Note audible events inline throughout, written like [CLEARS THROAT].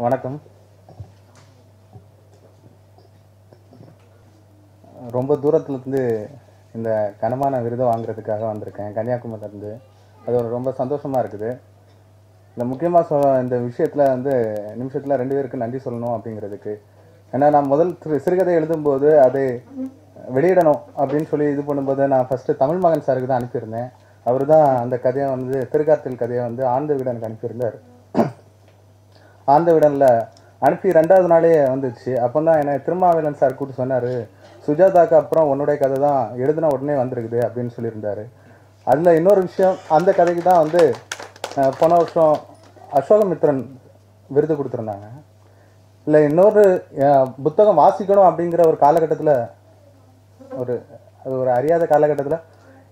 வணக்கம். ரொம்ப தூரத்துலேருந்து இந்த கனமான விருதை வாங்குறதுக்காக வந்திருக்கேன். கன்னியாகுமரியிலேருந்து. அது ஒரு ரொம்ப சந்தோஷமாக இருக்குது. இந்த முக்கியமாக சொல்ல இந்த விஷயத்தில் வந்து நிமிஷத்தில் ரெண்டு பேருக்கு நன்றி சொல்லணும் அப்படிங்கிறதுக்கு. ஏன்னா நான் முதல் சிறு சிறுகதை எழுதும்போது அதை வெளியிடணும் அப்படின்னு சொல்லி இது பண்ணும்போது நான் ஃபஸ்ட்டு தமிழ் மகன் சாருக்கு தான் அனுப்பியிருந்தேன். அவர் தான் அந்த கதையை வந்து திருக்கார்த்தில் கதையை வந்து ஆழ்ந்த எனக்கு அனுப்பியிருந்தார். ஆந்தவிடனில் அனுப்பி ரெண்டாவது நாளே வந்துச்சு. அப்போ தான் என்னை திருமாவேலன் சார் கூப்பிட்டு சொன்னார் சுஜாதாக்கு அப்புறம் உன்னுடைய கதை தான் எழுதின உடனே வந்திருக்குது அப்படின்னு சொல்லியிருந்தார். அதில் இன்னொரு விஷயம் அந்த கதைக்கு தான் வந்து போன வருஷம் அசோகமித்ரன் விருது கொடுத்துருந்தாங்க. இல்லை இன்னொரு புத்தகம் வாசிக்கணும் அப்படிங்கிற ஒரு காலகட்டத்தில் ஒரு அது ஒரு அறியாத காலகட்டத்தில்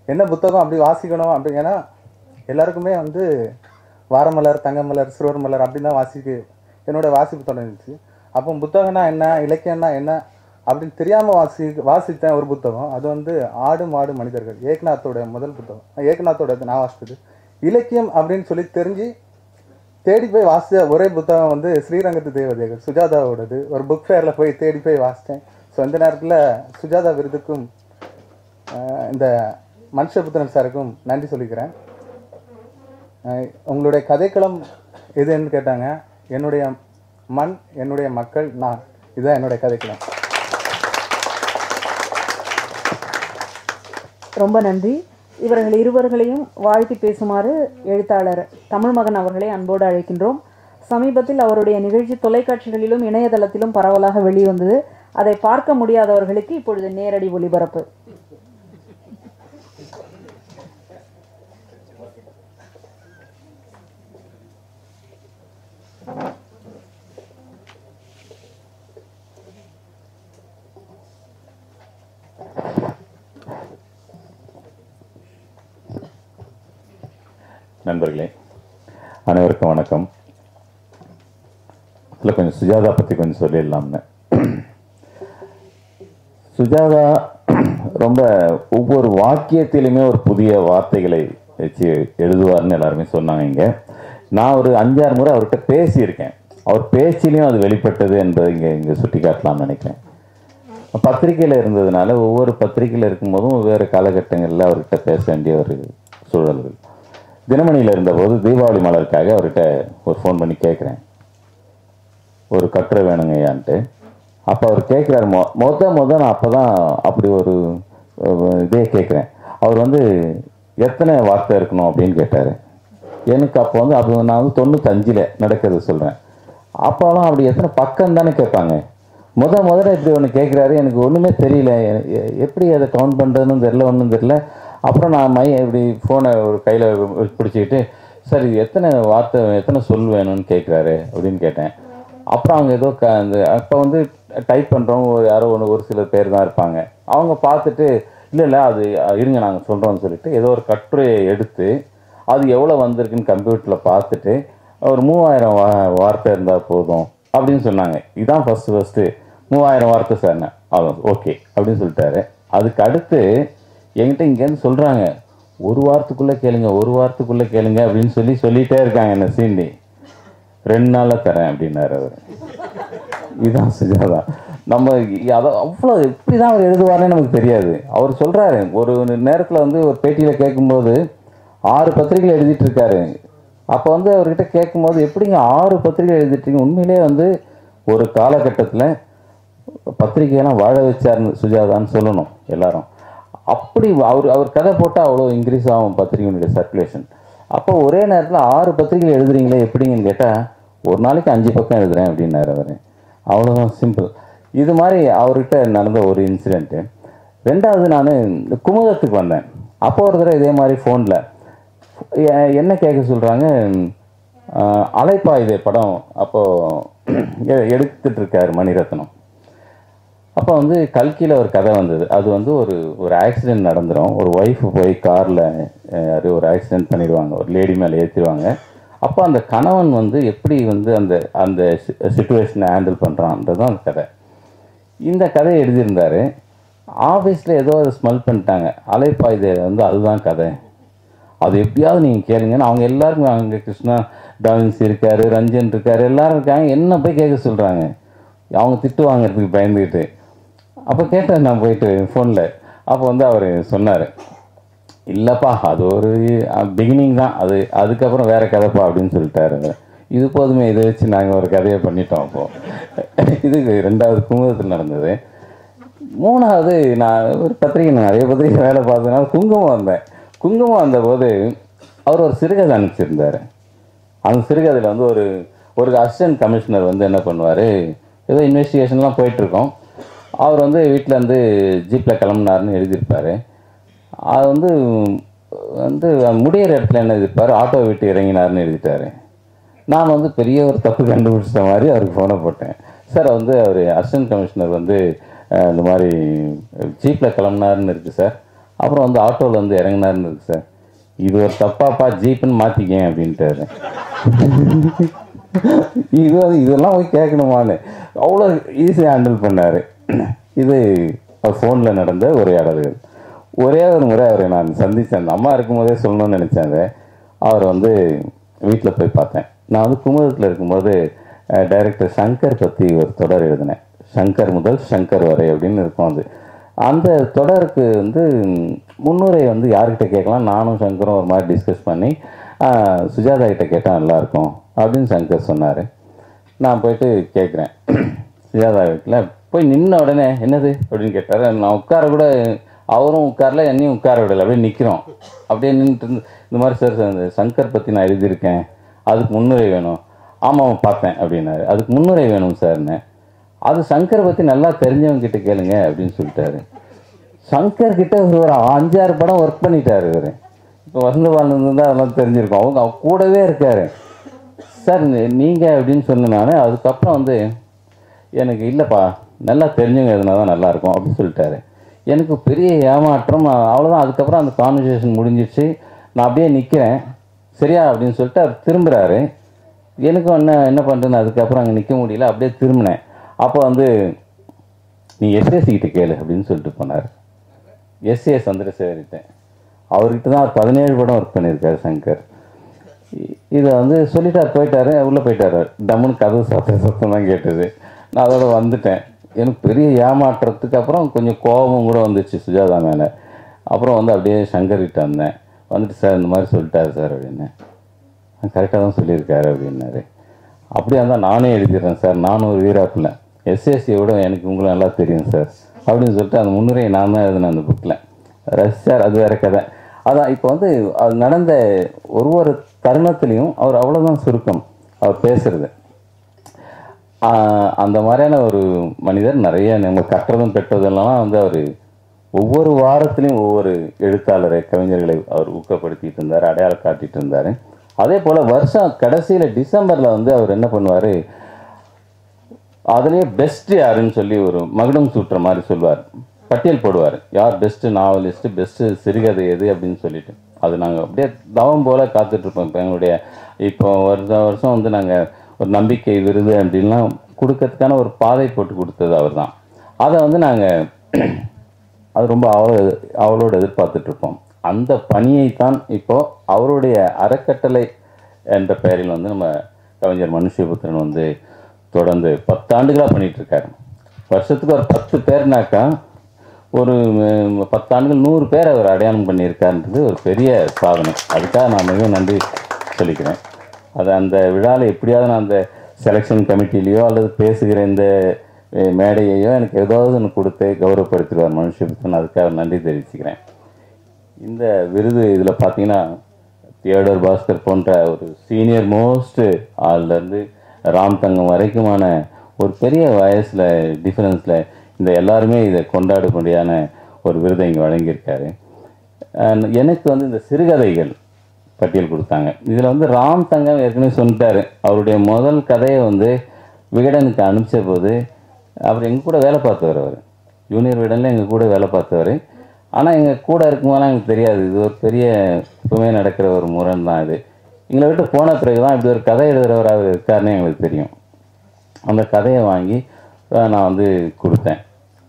என்ன புத்தகம் அப்படி வாசிக்கணும் அப்படி ஏன்னா எல்லாருக்குமே வந்து வாரமலர் தங்கமலர் சிறுவர் மலர் அப்படின்னு தான் வாசிக்கு என்னோடய வாசிப்பு தொடர்ந்துச்சு அப்போ புத்தகம்னா என்ன இலக்கியம்னா என்ன அப்படின்னு தெரியாமல் வாசி வாசித்தேன் ஒரு புத்தகம். அது வந்து ஆடு மாடு மனிதர்கள் ஏக்நாத்தோட முதல் புத்தகம். ஏக்நாத்தோட நான் வாசித்தது. இலக்கியம் அப்படின்னு சொல்லி தெரிஞ்சு தேடி போய் வாசித்த ஒரே புத்தகம் வந்து ஸ்ரீரங்கத்து தேவதைகள் சுஜாதாவோடது. ஒரு புக் ஃபேரில் போய் தேடி போய் வாசித்தேன். ஸோ இந்த நேரத்தில் சுஜாதா விருதுக்கும் இந்த மனுஷபுத்திரன் சாருக்கும் நன்றி சொல்லிக்கிறேன். உங்களுடைய கதைக்களம் எதுன்னு கேட்டாங்க. என்னுடைய மண் என்னுடைய மக்கள் நான். இதுதான் என்னுடைய கதைக்களம். ரொம்ப நன்றி. இவர்கள் இருவர்களையும் வாழ்த்தி பேசுமாறு எழுத்தாளர் தமிழ் மகன் அவர்களை அன்போடு அழைக்கின்றோம். சமீபத்தில் அவருடைய நிகழ்ச்சி தொலைக்காட்சிகளிலும் இணையதளத்திலும் பரவலாக வெளிவந்தது. அதை பார்க்க முடியாதவர்களுக்கு இப்பொழுது நேரடி ஒளிபரப்பு நண்பர்களே அனைவருக்கும் வணக்கம். இதில் கொஞ்சம் சுஜாதா பற்றி கொஞ்சம் சொல்லிடலாம்னு. சுஜாதா ரொம்ப ஒவ்வொரு வாக்கியத்திலுமே ஒரு புதிய வார்த்தைகளை வச்சு எழுதுவார்னு எல்லாருமே சொன்னாங்க இங்கே. நான் ஒரு அஞ்சாறு முறை அவர்கிட்ட பேசியிருக்கேன். அவர் பேச்சிலையும் அது வெளிப்பட்டது என்பதை இங்கே இங்கே சுட்டி காட்டலாம்னு நினைக்கிறேன். பத்திரிக்கையில் இருந்ததுனால ஒவ்வொரு பத்திரிகையில் இருக்கும்போதும் வெவ்வேறு காலகட்டங்களில் அவர்கிட்ட பேச வேண்டிய ஒரு சூழல்கள் தினமணியில் இருந்தபோது தீபாவளி மலருக்காக அவர்கிட்ட ஒரு ஃபோன் பண்ணி கேட்குறேன் ஒரு கட்டுரை வேணுங்கய்யான்ட்டு அப்போ அவர் கேட்குறாரு மொ மொத மொத நான் அப்போ தான் அப்படி ஒரு இதே கேட்குறேன் அவர் வந்து எத்தனை வார்த்தை இருக்கணும்? அப்படின்னு கேட்டார். எனக்கு அப்போ வந்து அப்போ நான் வந்து தொண்ணூத்தஞ்சில் நடக்கிறது சொல்கிறேன் அப்போலாம் அப்படி எத்தனை பக்கம் தானே கேட்பாங்க. முத முதல்ல இப்படி ஒன்று கேட்குறாரு எனக்கு ஒன்றுமே தெரியல. எப்படி அதை கவுண்ட் பண்ணுறதுன்னு தெரில ஒன்றும் தெரில அப்புறம் நான் மை இப்படி ஃபோனை ஒரு கையில் பிடிச்சிக்கிட்டு சரி எத்தனை வார்த்தை எத்தனை சொல் வேணும்னு கேட்குறாரு அப்படின்னு கேட்டேன். அப்புறம் அவங்க ஏதோ க அந்த அப்போ வந்து டைப் பண்ணுறவங்க ஒரு யாரோ ஒன்று ஒரு சில பேர் தான் இருப்பாங்க. அவங்க பார்த்துட்டு இல்லை இல்லை அது இருங்க நாங்கள் சொல்கிறோம்னு சொல்லிட்டு ஏதோ ஒரு கட்டுரையை எடுத்து அது எவ்வளோ வந்திருக்குன்னு கம்ப்யூட்டரில் பார்த்துட்டு ஒரு மூவாயிரம் வா வார்த்தை இருந்தால் போதும் அப்படின்னு சொன்னாங்க. இதுதான் ஃபஸ்ட்டு ஃபஸ்ட்டு மூவாயிரம் வார்த்தை சார்னே அவ்வளோ ஓகே அப்படின்னு சொல்லிட்டாரு. அதுக்கு அடுத்து என்கிட்ட இங்கேருந்து சொல்கிறாங்க ஒரு வாரத்துக்குள்ளே கேளுங்க ஒரு வாரத்துக்குள்ளே கேளுங்க அப்படின்னு சொல்லி சொல்லிகிட்டே இருக்காங்க என்ன சீண்டி. ரெண்டு நாளில் தரேன் அப்படின்னாரு அவர். இதுதான் சுஜாதா. நம்ம அதை அவ்வளோ எப்படி தான் அவர் எழுதுவார்னே நமக்கு தெரியாது. அவர் சொல்கிறாரு ஒரு நேரத்தில் வந்து ஒரு பேட்டியில் கேட்கும்போது ஆறு பத்திரிகை எழுதிட்டு இருக்காரு. அப்போ வந்து அவர்கிட்ட கேட்கும்போது எப்படிங்க ஆறு பத்திரிகை எழுதிட்டீங்க? உண்மையிலே வந்து ஒரு காலகட்டத்தில் பத்திரிகையெல்லாம் வாழ வச்சார்னு சுஜாதான்னு சொல்லணும் எல்லாரும். அப்படி அவர் அவர் கதை போட்டால் அவ்வளோ இன்க்ரீஸ் ஆகும் பத்திரிகையினுடைய சர்க்குலேஷன் அப்போ ஒரே நேரத்தில் ஆறு பத்திரிகை எழுதுறீங்களே எப்படிங்கன்னு கேட்டால் ஒரு நாளைக்கு அஞ்சு பக்கம் எழுதுறேன் அப்படின்னாரு அவர். அவ்வளோதான் சிம்பிள் இது மாதிரி அவர்கிட்ட நடந்த ஒரு இன்சிடெண்ட்டு ரெண்டாவது நான் குமுதத்துக்கு வந்தேன். அப்போ ஒரு தடவை இதே மாதிரி ஃபோனில் என்ன கேட்க சொல்கிறாங்க அலைப்பாயுதே படம் அப்போது எடுத்துட்ருக்கார் மணிரத்னம். அப்போ வந்து கல்கியில் ஒரு கதை வந்தது. அது வந்து ஒரு ஒரு ஆக்சிடென்ட் நடந்துடும் ஒரு ஒய்ஃப் போய் காரில் யார் ஒரு ஆக்சிடென்ட் பண்ணிடுவாங்க. ஒரு லேடி மேலே ஏற்றிடுவாங்க அப்போ அந்த கணவன் வந்து எப்படி வந்து அந்த அந்த சுச்சுவேஷனை ஹேண்டில் பண்ணுறான்றது தான் அந்த கதை. இந்த கதையை எழுதியிருந்தாரு. ஆஃபீஸில் ஏதோ ஒரு ஸ்மெல் பண்ணிட்டாங்க. அலைப்பாயுதே வந்து அதுதான் கதை. அது எப்படியாவது நீங்கள் கேளுங்கன்னு அவங்க எல்லாருக்கும் அவங்க கிருஷ்ணா டாவின்ஸ் இருக்காரு ரஞ்சன் இருக்காரு எல்லாரும் இருக்காங்க. என்ன போய் கேட்க சொல்கிறாங்க அவங்க திட்டு வாங்கிறதுக்கு பயந்துக்கிட்டு அப்போ கேட்டேன் நான் போயிட்டு ஃபோனில் அப்போ வந்து அவர் சொன்னார் இல்லைப்பா அது ஒரு பிகினிங் தான். அது அதுக்கப்புறம் வேறு கதைப்பா அப்படின்னு சொல்லிட்டாருங்க இது போதுமே இதை வச்சு நாங்கள் ஒரு கதையை பண்ணிட்டோம் அப்போது இது ரெண்டாவது குங்குமத்தில் நடந்தது. மூணாவது நான் ஒரு பத்திரிகை நான் நிறைய பத்திரிகை வேலை பார்த்ததுனால குங்குமம் வந்தேன். குங்குமம் வந்தபோது அவர் ஒரு சிறுகதை அனுப்பிச்சிருந்தார். அந்த சிறுகதையில் வந்து ஒரு ஒரு அசிஸ்டன்ட் கமிஷனர் வந்து என்ன பண்ணுவார் ஏதோ இன்வெஸ்டிகேஷன்லாம் போயிட்டுருக்கோம் அவர் வந்து வீட்டில் வந்து ஜீப்பில் கிளம்புனாருன்னு எழுதியிருப்பார். அது வந்து வந்து முடியிற இடத்துல என்ன எழுதியிருப்பார்? ஆட்டோவை விட்டு இறங்கினாருன்னு எழுதிட்டாரு. நான் வந்து பெரிய ஒரு தப்பு கண்டுபிடிச்ச மாதிரி அவருக்கு ஃபோனை போட்டேன். சார் வந்து அவர் அசிஸ்டன்ட் கமிஷனர் வந்து இந்த மாதிரி ஜீப்பில் கிளம்புனாருன்னு இருக்குது சார் அப்புறம் வந்து ஆட்டோவில் வந்து இறங்கினாருன்னு இருக்குது சார் இது ஒரு தப்பாப்பா? ஜீப்புன்னு மாற்றிக்கேன் அப்படின்ட்டாரு. இது இதெல்லாம் போய் கேட்கணுமான்னு. அவ்வளோ ஈஸியாக ஹேண்டில் பண்ணார். இது ஃபோனில் நடந்த உரையாடல்கள். ஒரே ஒரு முறை அவரை நான் சந்தித்தேன் அந்த அம்மா இருக்கும்போதே சொல்லணும்னு நினச்சேன் அதை. அவர் வந்து வீட்டில் போய் பார்த்தேன். நான் வந்து குமுதத்தில் இருக்கும்போது டைரக்டர் சங்கர் பற்றி ஒரு தொடர் எழுதினேன். சங்கர் முதல் சங்கர் வரை அப்படின்னு இருக்கும் அது. அந்த தொடருக்கு வந்து முன்னுரை வந்து யார்கிட்ட கேட்கலாம்? நானும் சங்கரும் ஒரு மாதிரி டிஸ்கஸ் பண்ணி சுஜாதா கிட்ட கேட்டால் நல்லாயிருக்கும் அப்படின்னு சங்கர் சொன்னார். நான் போயிட்டு கேட்குறேன். சுஜாதா வீட்டில் போய் நின்ன உடனே என்னது? அப்படின்னு கேட்டார். நான் உட்கார கூட அவரும் உட்காரல என்னையும் உட்கார விடலை. அப்படியே நிற்கிறோம் அப்படியே நின்றுட்டு இருந்து இந்த மாதிரி சார் சார் சங்கர் பற்றி நான் எழுதியிருக்கேன். அதுக்கு முன்னுரை வேணும். ஆமாம் பார்த்தேன் அப்படின்னாரு. அதுக்கு முன்னுரை வேணும் சார்னு. அது சங்கரை பற்றி நல்லா தெரிஞ்சவங்கிட்ட கேளுங்க அப்படின்னு சொல்லிட்டாரு. சங்கர் கிட்ட ஒரு ஒரு அஞ்சாறு படம் ஒர்க் பண்ணிட்டாரு இவர். இப்போ வசந்த வாழ்ந்துருந்தா அதெல்லாம் தெரிஞ்சிருக்கும். அவங்க கூடவே இருக்கார். சார் நீங்கள் அப்படின்னு சொன்னேன் நான் அதுக்கப்புறம் வந்து எனக்கு இல்லைப்பா நல்லா தெரிஞ்சவங்க எதுனா தான் நல்லாயிருக்கும் அப்படின்னு சொல்லிட்டாரு. எனக்கு பெரிய ஏமாற்றம் அவ்வளோதான் அதுக்கப்புறம் அந்த கான்வர்சேஷன் முடிஞ்சிடுச்சு நான் அப்படியே நிற்கிறேன் சரியா? அப்படின்னு சொல்லிட்டு அவர் திரும்புகிறாரு எனக்கும் என்ன என்ன பண்ணுறேன்னு அதுக்கப்புறம் அங்கே நிற்க முடியல. அப்படியே திரும்பினேன். அப்போ வந்து நீ எஸ்ஏசிக்கிட்ட கேளு அப்படின்னு சொல்லிட்டு போனார். எஸ்ஏ சந்திரசேகரிட்டேன் அவர்கிட்ட தான் அவர் பதினேழு படம் ஒர்க் பண்ணியிருக்காரு சங்கர். இதை வந்து சொல்லிட்டார் போயிட்டாரு உள்ளே போயிட்டாரு. டம்முன்னு கதவு சத்த சத்தம் தான் கேட்டது. நான் அதோட வந்துட்டேன். எனக்கு பெரிய ஏமாற்றத்துக்கு அப்புறம் கொஞ்சம் கோபம் கூட வந்துச்சு சுஜாதா மேலே. அப்புறம் வந்து அப்படியே சங்கர்கிட்ட வந்தேன். வந்துட்டு சார் இந்த மாதிரி சொல்லிட்டாரு சார் அப்படின்னு. கரெக்டாக தான் சொல்லியிருக்காரு அப்படின்னாரு. அப்படியே இருந்தால் நானே எழுதிடுறேன் சார் நானும் ஒரு வீராப்பில் எஸ்எஸ்சியை விட எனக்கு உங்களை நல்லா தெரியும் சார் அப்படின்னு சொல்லிட்டு அந்த முன்னுரையை நான் தான் எழுதினேன் அந்த புக்கில் ரசிச்சார் அது வேற கதை. அதான் இப்போ வந்து அது நடந்த ஒரு ஒரு தருணத்துலேயும் அவர் அவ்வளோதான் சுருக்கம். அவர் பேசுகிறது அந்த மாதிரியான ஒரு மனிதர் நிறைய நம்ம கற்றதும் பெற்றதெல்லாம் வந்து அவர் ஒவ்வொரு வாரத்திலையும் ஒவ்வொரு எழுத்தாளரை கவிஞர்களை அவர் ஊக்கப்படுத்திட்டு இருந்தார் அடையாளம் காட்டிட்டு இருந்தார். அதே போல் வருஷம் கடைசியில் டிசம்பரில் வந்து அவர் என்ன பண்ணுவார்? அதுலேயே பெஸ்ட் யாருன்னு சொல்லி ஒரு மகுடம் சூட்டுற மாதிரி சொல்லுவார். பட்டியல் போடுவார். யார் பெஸ்ட்டு நாவலிஸ்ட்டு பெஸ்ட்டு சிறுகதை எது அப்படின்னு சொல்லிட்டு. அது நாங்கள் அப்படியே தவம் போல் காத்துட்ருப்போம் இப்போ எங்களுடைய இப்போ வருஷம் வருஷம் வந்து நாங்கள் ஒரு நம்பிக்கை விருது அப்படின்லாம் கொடுக்கறதுக்கான ஒரு பாதை போட்டு கொடுத்தது அவர் தான் அதை வந்து நாங்கள் [CLEARS THROAT] அது ரொம்ப அவளோ அவளோடு எதிர்பார்த்துட்ருப்போம். அந்த பணியை தான் இப்போது அவருடைய அறக்கட்டளை என்ற பெயரில் வந்து நம்ம கவிஞர் மனுஷபுத்திரன் வந்து தொடர்ந்து பத்தாண்டுகளாக பண்ணிகிட்ருக்காரு வருஷத்துக்கு ஒரு பத்து பேர்னாக்கா ஒரு பத்தாண்டுகள் நூறு பேர் அவர் அடையாளம் பண்ணியிருக்காருன்றது ஒரு பெரிய சாதனை. அதுக்காக நான் மிகவும் நன்றி சொல்லிக்கிறேன். அது அந்த விழாவில் எப்படியாவது நான் அந்த செலெக்ஷன் கமிட்டிலேயோ அல்லது பேசுகிற இந்த மேடையையோ எனக்கு ஏதாவது ஒன்று கொடுத்து கௌரவப்படுத்திடுவார் மனுஷபுத்தன் அதுக்காக நன்றி தெரிவிச்சுக்கிறேன். இந்த விருது இதில் பார்த்தீங்கன்னா தியோடர் பாஸ்கர் போன்ற ஒரு சீனியர் மோஸ்ட் ஆள்லேருந்து ராம் தங்கம் வரைக்குமான ஒரு பெரிய வயசில் டிஃப்ரென்ஸில் இந்த எல்லாருமே இதை கொண்டாடும்படியான ஒரு விருதை இங்கே வழங்கியிருக்காரு. எனக்கு வந்து இந்த சிறுகதைகள் பட்டியல் கொடுத்தாங்க. இதில் வந்து ராம் தங்கம் ஏற்கனவே சொல்லிட்டார். அவருடைய முதல் கதையை வந்து விகடனுக்கு அனுப்பிச்ச போது அவர் எங்கள் கூட வேலை பார்த்தவர் அவர். ஜூனியர் விகடனில் எங்கள் கூட வேலை பார்த்தவர். ஆனால் எங்கள் கூட இருக்கும்போதெல்லாம் எனக்கு தெரியாது. இது ஒரு பெரிய எப்பவுமே நடக்கிற ஒரு முரண் தான் இது. எங்களை விட்டு போன பிறகு தான் இப்படி ஒரு கதை எழுதுகிறவராக இருக்காருன்னு எங்களுக்கு தெரியும். அந்த கதையை வாங்கி நான் வந்து கொடுத்தேன்.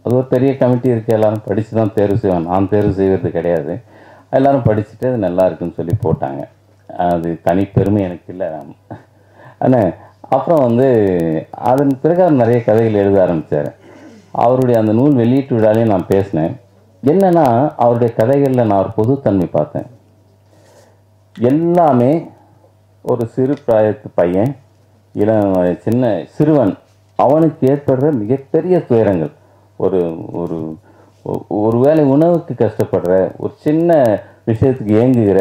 அது ஒரு பெரிய கமிட்டி இருக்குது எல்லாரும் படித்து தான் தேர்வு செய்வேன் நான் தேர்வு செய்வது கிடையாது. எல்லாரும் படிச்சுட்டு அது நல்லா இருக்குன்னு சொல்லி போட்டாங்க. அது தனி பெருமை எனக்கு இல்லை. அண்ணே அப்புறம் வந்து அதன் பிறகு அவர் நிறைய கதைகள் எழுத ஆரம்பித்தார் அவருடைய அந்த நூல் வெளியீட்டு விழாலையும் நான் பேசினேன். என்னன்னா அவருடைய கதைகளில் நான் ஒரு பொதுத்தன்மை பார்த்தேன். எல்லாமே ஒரு சிறு பிராயத்து பையன் இளம் சின்ன சிறுவன் அவனுக்கு ஏற்படுற மிகப்பெரிய துயரங்கள். ஒரு ஒரு ஒரு வேளை உணவுக்கு கஷ்டப்படுற ஒரு சின்ன விஷயத்துக்கு ஏங்குகிற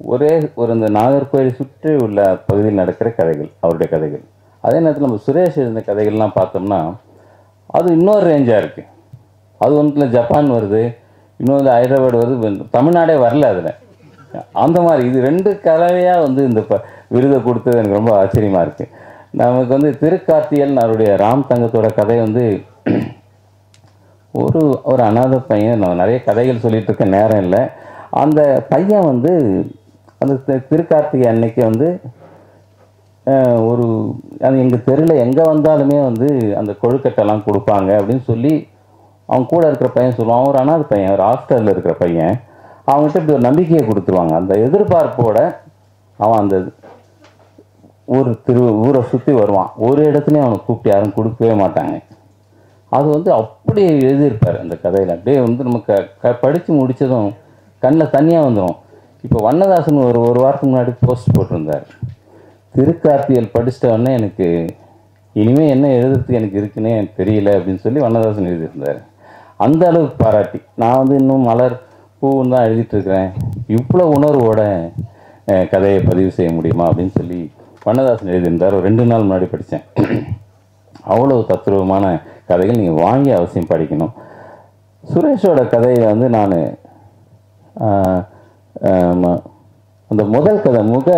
ஒரே ஒரு இந்த நாகர்கோயிலை சுற்றி உள்ள பகுதியில் நடக்கிற கதைகள் அவருடைய கதைகள். அதே நேரத்தில் நம்ம சுரேஷ் இருந்த கதைகள்லாம் பார்த்தோம்னா அது இன்னொரு ரேஞ்சாக இருக்குது அது ஒன்றில் ஜப்பான் வருது இன்னொன்று ஹைதராபாத் வருது தமிழ்நாடே வரல அதில். அந்த மாதிரி இது ரெண்டு கலவையாக வந்து இந்த ப விருதை கொடுத்தது எனக்கு ரொம்ப ஆச்சரியமாக இருக்குது நமக்கு வந்து திருக்கார்த்தியல் அவருடைய ராம் தங்கத்தோட கதை வந்து ஒரு ஒரு அனாதை பையன் நான் நிறைய கதைகள் சொல்லிட்டு இருக்க நேரம் இல்லை. அந்த பையன் வந்து அந்த திருக்கார்த்திகை அன்னைக்கு வந்து ஒரு அது எங்கள் தெருவில் எங்கே வந்தாலுமே வந்து அந்த கொழுக்கட்டைலாம் கொடுப்பாங்க அப்படின்னு சொல்லி அவங்க கூட இருக்கிற பையன் சொல்லுவான். ஒரு அனாதை பையன் ஒரு ஹாஸ்டலில் இருக்கிற பையன். அவங்ககிட்ட இப்படி ஒரு நம்பிக்கையை கொடுத்துருவாங்க. அந்த எதிர்பார்ப்போட அவன் அந்த ஊர் திரு ஊரை சுற்றி வருவான். ஒரு இடத்துலையும் அவனை கூப்பிட்டு யாரும் கொடுக்கவே மாட்டாங்க. அது வந்து அப்படியே எழுதியிருப்பார் அந்த கதையில். அப்படியே வந்து நம்ம க க படித்து முடித்ததும் கண்ணில் தனியாக வந்துடும் இப்போ வண்ணதாசன் ஒரு ஒரு வாரத்துக்கு முன்னாடி போஸ்ட் போட்டிருந்தார். திருக்கார்த்தியல் படிச்சிட்டவொடனே எனக்கு இனிமேல் என்ன எழுதுறதுக்கு எனக்கு இருக்குன்னே எனக்கு தெரியல அப்படின்னு சொல்லி வண்ணதாசன் எழுதியிருந்தார். அந்த அளவுக்கு பாராட்டி. நான் வந்து இன்னும் மலர் பூன்னு தான் எழுதிட்டுருக்கிறேன் இவ்வளோ உணர்வோட கதையை பதிவு செய்ய முடியுமா அப்படின்னு சொல்லி வண்ணதாசன் எழுதியிருந்தார். ஒரு ரெண்டு நாள் முன்னாடி படித்தேன் அவ்வளோ தத்ரூபமான கதைகள் நீங்கள் வாங்கி அவசியம் படிக்கணும். சுரேஷோட கதையை வந்து நான் அந்த முதல் கதை முக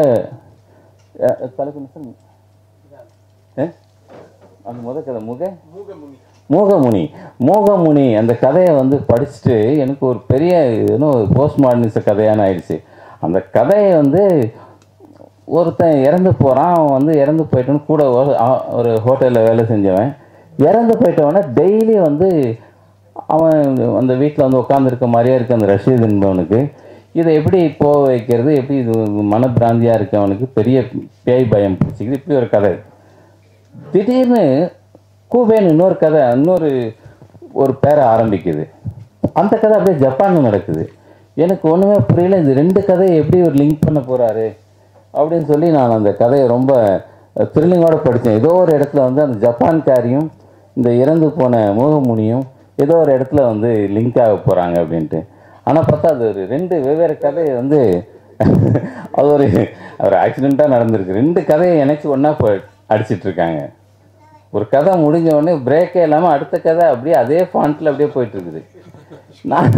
தலைப்பு? அந்த முதல் கதை முக? மோகமுனி. மோகமுனி. அந்த கதையை வந்து படிச்சுட்டு எனக்கு ஒரு பெரிய ஏதோ போஸ்ட் மாடர்னிச கதையான ஆயிடுச்சு. அந்த கதையை வந்து ஒருத்தன் இறந்து போகிறான் அவன் வந்து இறந்து போயிட்டான்னு கூட ஒரு- ஒரு ஹோட்டலில் வேலை செஞ்சவன். இறந்து போயிட்டவன டெய்லி வந்து அவன் அந்த வீட்டில் வந்து உட்காந்துருக்க மாதிரியே இருக்கு அந்த ரஷீத் என்பவனுக்கு. இதை எப்படி போக வைக்கிறது? எப்படி இது மனப்பிராந்தியாக இருக்கவனுக்கு பெரிய பேய் பயம் பிடிச்சிக்குது. இப்படி ஒரு கதை. திடீர்னு கூபேன் இன்னொரு கதை இன்னொரு ஒரு பேரை ஆரம்பிக்குது. அந்த கதை அப்படியே ஜப்பானில் நடக்குது. எனக்கு ஒன்றுமே புரியல. இந்த ரெண்டு கதையை எப்படி ஒரு லிங்க் பண்ண போகிறாரு அப்படின்னு சொல்லி நான் அந்த கதையை ரொம்ப த்ரில்லிங்கோடு படித்தேன். ஏதோ ஒரு இடத்துல வந்து அந்த ஜப்பான்காரியும் இந்த இறந்து போன மோகமுனியும் ஏதோ ஒரு இடத்துல வந்து லிங்க் ஆக போகிறாங்க அப்படின்ட்டு. ஆனால் பார்த்தா அது ஒரு ரெண்டு வெவ்வேறு கதை வந்து [LAUGHS] அது ஒரு ஒரு ஆக்சிடெண்ட்டாக நடந்திருக்கு. ரெண்டு கதையை இணைச்சி ஒன்றா இப்போ அடிச்சிட்ருக்காங்க ஒரு கதை முடிஞ்ச உடனே பிரேக்கே இல்லாமல் அடுத்த கதை அப்படியே அதே ஃபாண்ட்டில் அப்படியே போயிட்டுருக்குது நான்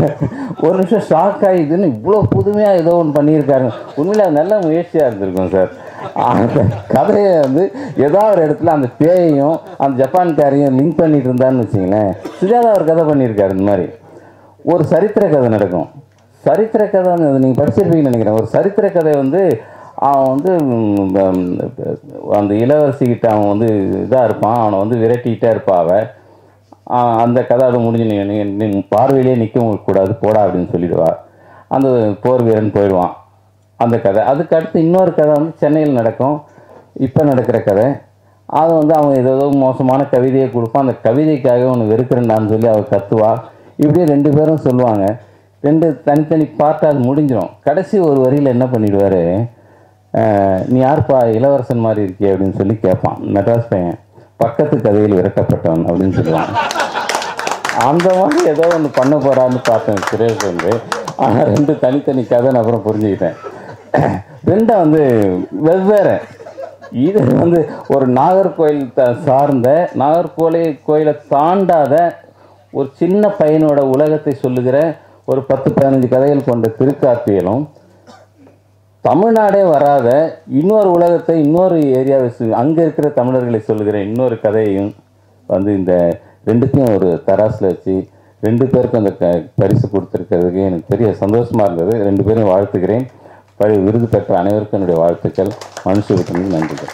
ஒரு நிமிஷம் ஷாக் ஆகிதுன்னு இவ்வளோ புதுமையாக ஏதோ ஒன்று பண்ணியிருக்காருங்க. உண்மையில் அது நல்ல முயற்சியாக இருந்திருக்கும் சார். அந்த கதையை வந்து ஏதோ ஒரு இடத்துல அந்த பேயையும் அந்த ஜப்பான்காரையும் லிங்க் பண்ணிட்டு இருந்தான்னு வச்சிங்களேன். சுஜாதா ஒரு கதை பண்ணியிருக்காரு இந்த மாதிரி. ஒரு சரித்திர கதை நடக்கும். சரித்திர கதை நீங்கள் படிச்சிருப்பீங்கன்னு நினைக்கிறேன். ஒரு சரித்திர கதை வந்து அவன் வந்து அந்த இளவரசிக்கிட்ட அவன் வந்து இதாக இருப்பான். அவனை வந்து விரட்டிக்கிட்டே இருப்பா அந்த கதை அது முடிஞ்சு நீ நீ பார்வையிலே நிற்க கூடாது போடா அப்படின்னு சொல்லிடுவா. அந்த போர் வீரன் போயிடுவான். அந்த கதை. அதுக்கு அடுத்து இன்னொரு கதை வந்து சென்னையில் நடக்கும். இப்போ நடக்கிற கதை. அது வந்து அவன் ஏதோ மோசமான கவிதையை கொடுப்பான். அந்த கவிதைக்காக உன்னை வெறுக்கிறேன்டான்னு சொல்லி அவள் கத்துவா. இப்படியே ரெண்டு பேரும் சொல்லுவாங்க. ரெண்டு தனித்தனி பார்ட்டாக அது முடிஞ்சிடும் கடைசி ஒரு வரியில் என்ன பண்ணிடுவார்? நீ யாருப்பா இளவரசன் மாதிரி இருக்கியே? அப்படின்னு சொல்லி கேட்பான். மெட்ராஸ் பையன். பக்கத்து கதையில் விரட்டப்பட்டவன் அப்படின்னு சொல்லுவாங்க. அந்த மாதிரி ஏதோ ஒன்று பண்ண போகிறான்னு பார்த்தேன் சுரேஷ் வந்து. ஆனால் ரெண்டு தனித்தனி கதை நான் அப்புறம் புரிஞ்சுக்கிட்டேன். ரெண்டும் வந்து வெவ்வேறு. இது வந்து ஒரு நாகர்கோயில் த சார்ந்த நாகர்கோயிலை கோயிலை தாண்டாத ஒரு சின்ன பையனோட உலகத்தை சொல்லுகிற ஒரு பத்து பதினஞ்சு கதைகள் கொண்ட திருக்கார்த்தியலும் தமிழ்நாடே வராத இன்னொரு உலகத்தை இன்னொரு ஏரியாவை அங்கே இருக்கிற தமிழர்களை சொல்லுகிற இன்னொரு கதையையும் வந்து இந்த ரெண்டுத்தையும் ஒரு தராசில் வச்சு ரெண்டு பேருக்கும் அந்த க பரிசு கொடுத்துருக்கிறதுக்கு எனக்கு பெரிய சந்தோஷமாக இருந்தது. ரெண்டு பேரும் வாழ்த்துக்கிறேன் பழைய விருது பெற்ற அனைவருக்கும் என்னுடைய வாழ்த்துக்கள். மனுஷ நன்றிகள்.